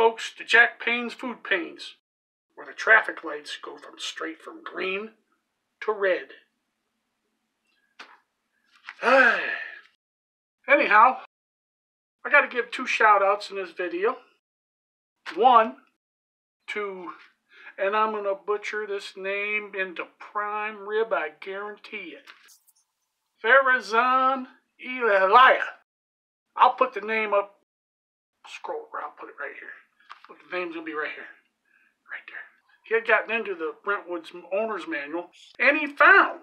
folks, to Jack Payne's Food Pains, where the traffic lights go from straight from green to red. Anyhow, I got to give two shout outs in this video. One to, and I'm going to butcher this name into prime rib, I guarantee it. Farazan Elia. I'll put the name up, scroll around, put it right here. Look, the name's to be right here. Right there. He had gotten into the Brentwood's owner's manual, and he found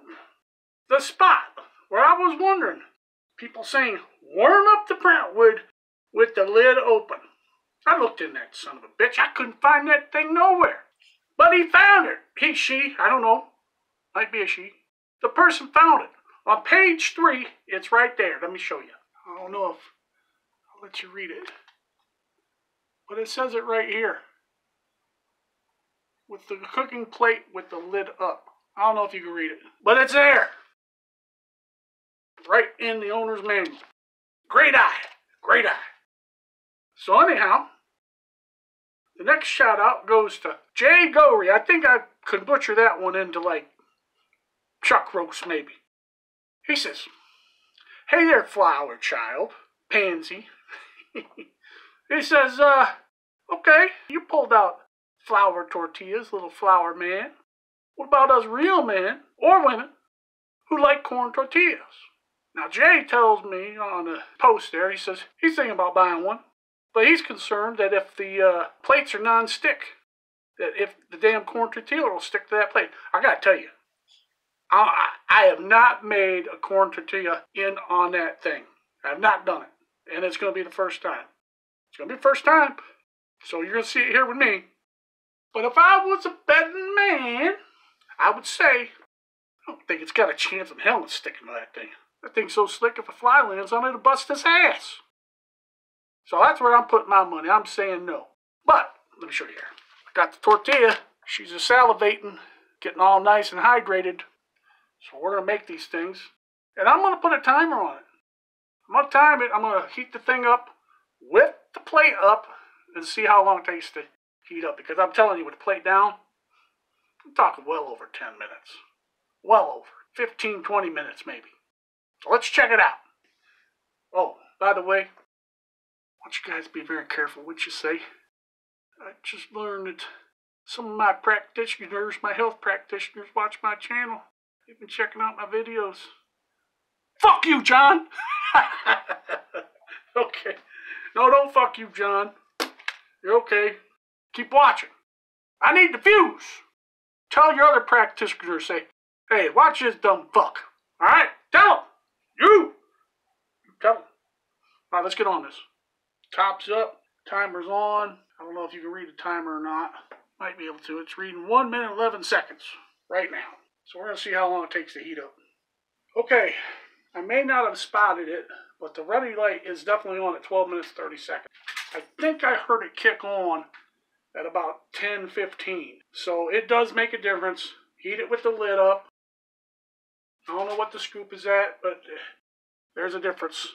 the spot where I was wondering. People saying, warm up the Brentwood with the lid open. I looked in that son of a bitch. I couldn't find that thing nowhere. But he found it. He, she, I don't know. Might be a she. The person found it. On page three, it's right there. Let me show you. I don't know if I'll let you read it. But it says it right here. With the cooking plate with the lid up. I don't know if you can read it. But it's there. Right in the owner's manual. Great eye. Great eye. So anyhow, the next shout out goes to Jay Gorey. I think I could butcher that one into like chuck roast maybe. He says, Hey there, flower child, pansy. he says, uh, okay, you pulled out flour tortillas, little flour man. What about us real men or women who like corn tortillas? Now, Jay tells me on a post there, he says he's thinking about buying one. But he's concerned that if the uh, plates are non-stick, that if the damn corn tortilla will stick to that plate. I gotta tell you, I, I have not made a corn tortilla in on that thing. I have not done it, and it's gonna be the first time. It's gonna be the first time, so you're gonna see it here with me. But if I was a betting man, I would say I don't think it's got a chance in hell of sticking to that thing. That thing's so slick, if a fly lands on it, it'll bust his ass. So that's where I'm putting my money. I'm saying no. But let me show you here. I got the tortilla. She's a salivating, getting all nice and hydrated. So we're gonna make these things, and I'm gonna put a timer on it. I'm gonna time it. I'm gonna heat the thing up with the plate up and see how long it takes to heat up. Because I'm telling you, with the plate down, I'm talking well over 10 minutes. Well over 15, 20 minutes maybe. So let's check it out. Oh, by the way, I want you guys to be very careful what you say. I just learned that some of my practitioners, my health practitioners, watch my channel. They've been checking out my videos. Fuck you, John! okay. No, don't fuck you, John. You're okay. Keep watching. I need the views. Tell your other practitioners, say, hey, watch this dumb fuck. Alright? Tell them. You! Tell them. Alright, let's get on this. Top's up, timer's on. I don't know if you can read the timer or not. Might be able to. It's reading 1 minute 11 seconds right now. So we're going to see how long it takes to heat up. Okay, I may not have spotted it, but the ready light is definitely on at 12 minutes 30 seconds. I think I heard it kick on at about 10 15. So it does make a difference. Heat it with the lid up. I don't know what the scoop is at, but eh, there's a difference.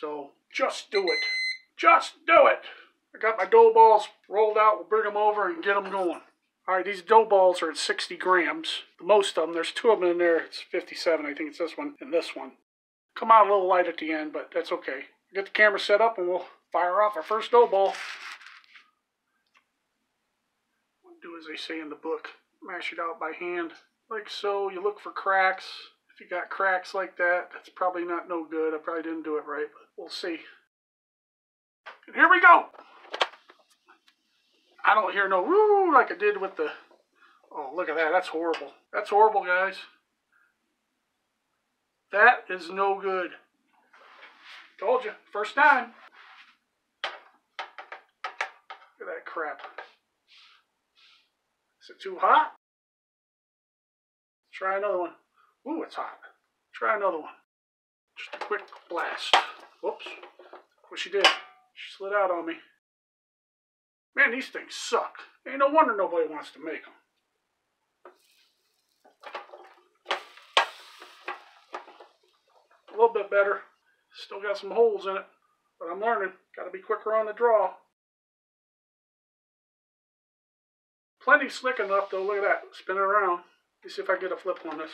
So just do it. Just do it. I got my dough balls rolled out. We'll bring them over and get them going. All right, these dough balls are at 60 grams. Most of them, there's two of them in there. It's 57. I think it's this one and this one. Come out a little light at the end, but that's okay. Get the camera set up and we'll fire off our first dough ball. Do as they say in the book. Mash it out by hand, like so. You look for cracks. If you got cracks like that, that's probably not no good. I probably didn't do it right, but we'll see. And here we go. I don't hear no woo like I did with the. Oh, look at that. That's horrible. That's horrible, guys. That is no good. Told you. First time. Look at that crap. Is it too hot? Try another one. Ooh, it's hot. Try another one. Just a quick blast. Whoops. What she did. She slid out on me. Man, these things suck. Ain't no wonder nobody wants to make them. A little bit better. Still got some holes in it, but I'm learning. Got to be quicker on the draw. Plenty slick enough though. Look at that. Spin it around. Let's see if I get a flip on this.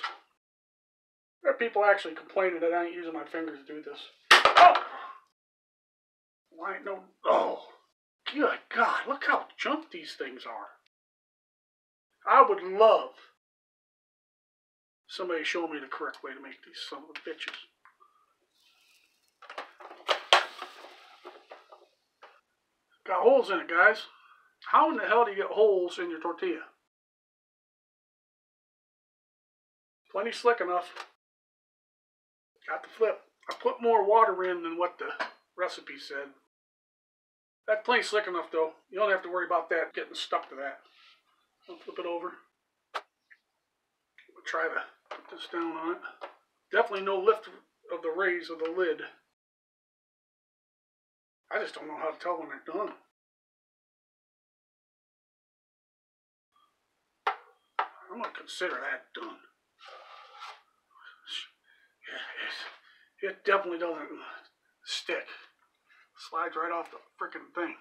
There are people actually complaining that I ain't using my fingers to do this. Oh! Why no? Oh! Good God! Look how junk these things are. I would love somebody show me the correct way to make these son of bitches. Got holes in it, guys. How in the hell do you get holes in your tortilla? Plenty slick enough. Got the flip. I put more water in than what the recipe said. That's plenty slick enough though. You don't have to worry about that getting stuck to that. I'll flip it over. We'll try to put this down on it. Definitely no lift of the raise of the lid. I just don't know how to tell when they're done. I'm gonna consider that done. It, it definitely doesn't stick. Slides right off the freaking thing.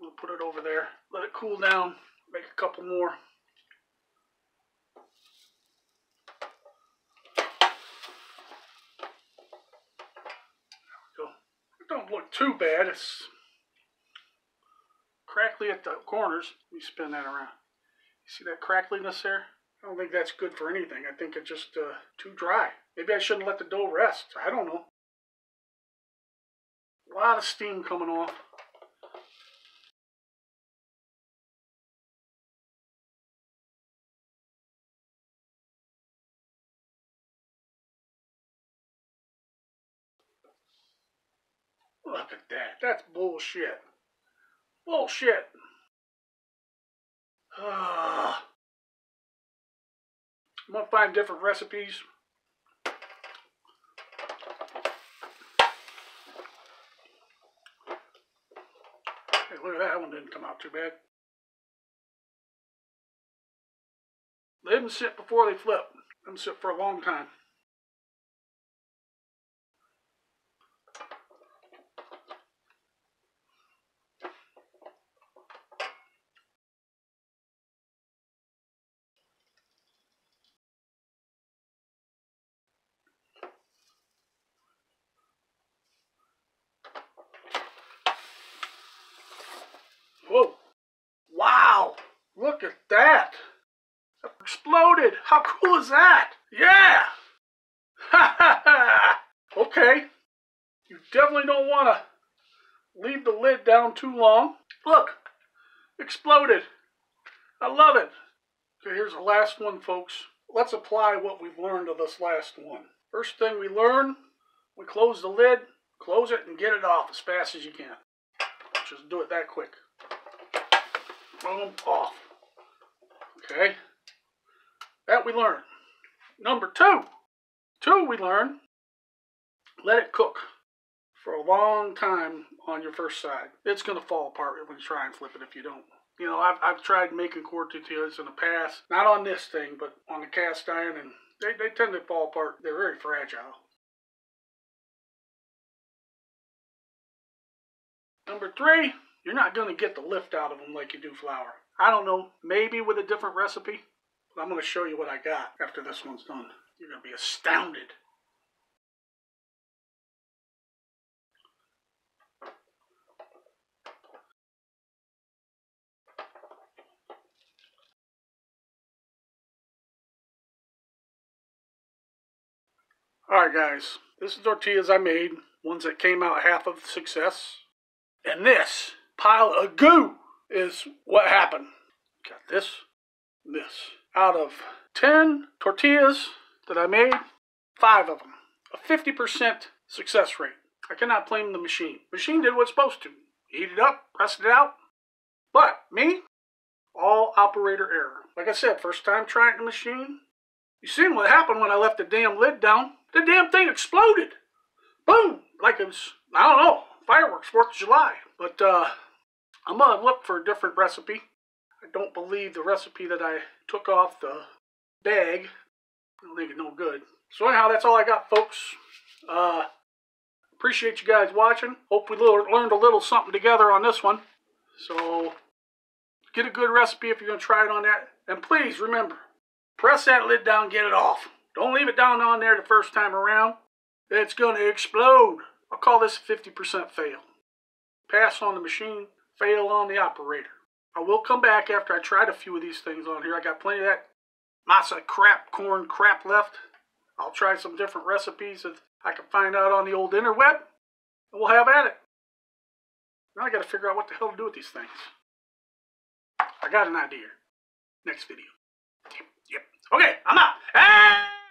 We'll put it over there, let it cool down, make a couple more. There we go. It don't look too bad. It's crackly at the corners. Let me spin that around. You see that crackliness there? I don't think that's good for anything. I think it's just uh, too dry. Maybe I shouldn't let the dough rest. I don't know. A lot of steam coming off. Look at that. That's bullshit. Bullshit. Ah. I'm going to find different recipes. Hey, look at that. That one didn't come out too bad. Let them sit before they flip. Let them sit for a long time. Whoa. Wow. Look at that. Exploded. How cool is that? Yeah. Ha ha ha. Okay. You definitely don't want to leave the lid down too long. Look. Exploded. I love it. Okay, here's the last one, folks. Let's apply what we've learned of this last one. First thing we learn, we close the lid, close it, and get it off as fast as you can. Just do it that quick. Boom, off. Okay. That we learn. Number two. Two, we learn. Let it cook for a long time on your first side. It's going to fall apart when you try and flip it if you don't. You know, I've, I've tried making corn tortillas in the past. Not on this thing, but on the cast iron, and they, they tend to fall apart. They're very fragile. Number three, you're not going to get the lift out of them like you do flour. I don't know, maybe with a different recipe, but I'm going to show you what I got after this one's done. You're going to be astounded. Alright guys, this is tortillas I made, ones that came out half of success. And this pile of goo is what happened. Got this, this. Out of 10 tortillas that I made, five of them. A 50% success rate. I cannot blame the machine. Machine did what's supposed to. Heat it up, press it out. But me, all operator error. Like I said, first time trying the machine. You seen what happened when I left the damn lid down? The damn thing exploded. Boom! Like it was, I don't know, fireworks, 4th of July. But uh, I'm going to look for a different recipe. I don't believe the recipe that I took off the bag. I don't think it's no good. So anyhow, that's all I got, folks. Uh, appreciate you guys watching. Hope we learned a little something together on this one. So Get a good recipe if you're going to try it on that. And please remember, press that lid down, get it off. Don't leave it down on there the first time around. It's going to explode. I'll call this a 50% fail. Pass on the machine, fail on the operator. I will come back after I tried a few of these things on here. I got plenty of that masa crap, corn crap left. I'll try some different recipes that I can find out on the old interweb, and we'll have at it. Now I got to figure out what the hell to do with these things. I got an idea. Next video. Yep. yep. Okay, I'm out. Hey!